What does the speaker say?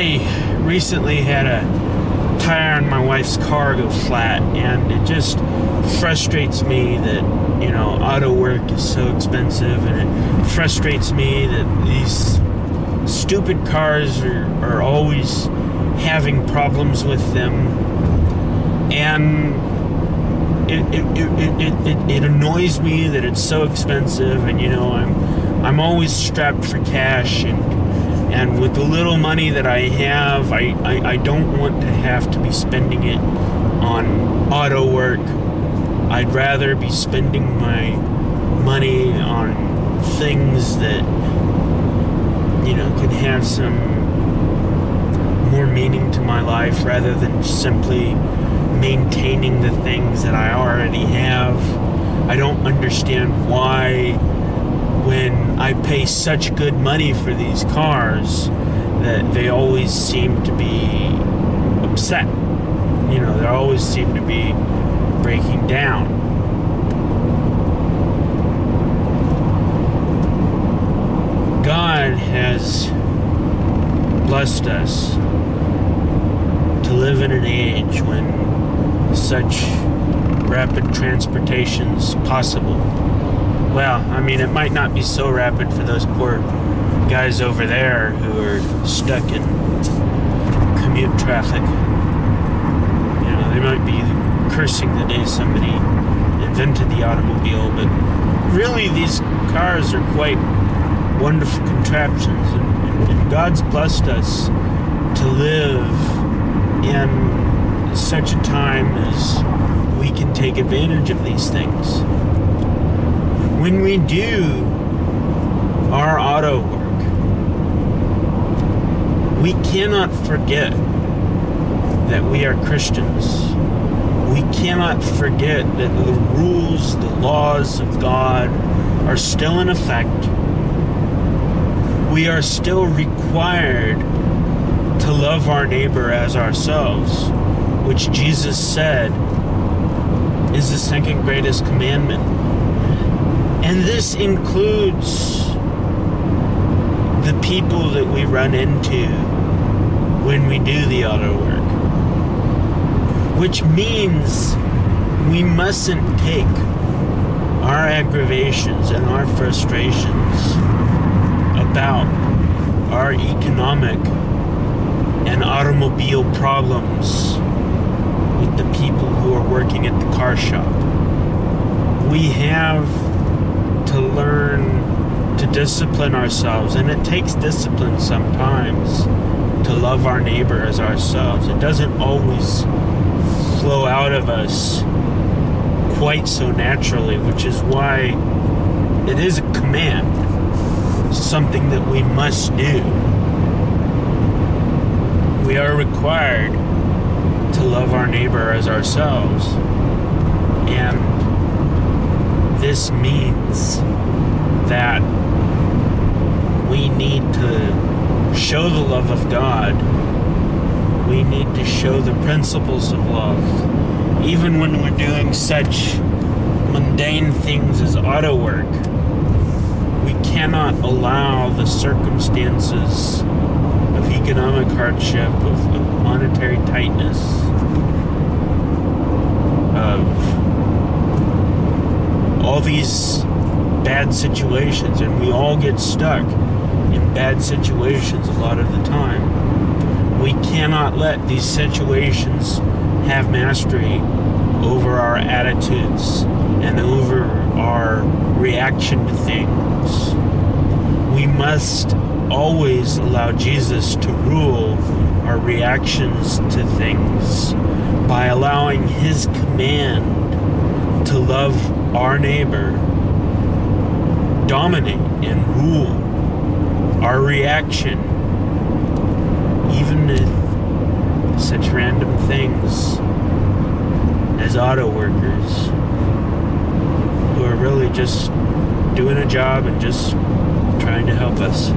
I recently had a tire on my wife's car go flat, and it just frustrates me that you know auto work is so expensive, and it frustrates me that these stupid cars are, are always having problems with them, and it, it, it, it, it, it annoys me that it's so expensive, and you know I'm I'm always strapped for cash and and with the little money that I have, I, I, I, don't want to have to be spending it on auto work. I'd rather be spending my money on things that, you know, can have some more meaning to my life rather than simply maintaining the things that I already have. I don't understand why when I pay such good money for these cars that they always seem to be upset. You know, they always seem to be breaking down. God has blessed us to live in an age when such rapid transportation is possible well, I mean, it might not be so rapid for those poor guys over there who are stuck in commute traffic. You know, they might be cursing the day somebody invented the automobile, but really these cars are quite wonderful contraptions, and, and, and God's blessed us to live in such a time as we can take advantage of these things when we do our auto work, we cannot forget that we are Christians. We cannot forget that the rules, the laws of God are still in effect. We are still required to love our neighbor as ourselves, which Jesus said is the second greatest commandment. And this includes the people that we run into when we do the auto work. Which means we mustn't take our aggravations and our frustrations about our economic and automobile problems with the people who are working at the car shop. We have learn to discipline ourselves, and it takes discipline sometimes to love our neighbor as ourselves. It doesn't always flow out of us quite so naturally, which is why it is a command, something that we must do. We are required to love our neighbor as ourselves. And this means that we need to show the love of God. We need to show the principles of love. Even when we're doing such mundane things as auto work, we cannot allow the circumstances of economic hardship, of, of monetary tightness, of all these bad situations, and we all get stuck in bad situations a lot of the time. We cannot let these situations have mastery over our attitudes and over our reaction to things. We must always allow Jesus to rule our reactions to things by allowing His command to love our neighbor dominate and rule our reaction, even if such random things as auto workers who are really just doing a job and just trying to help us.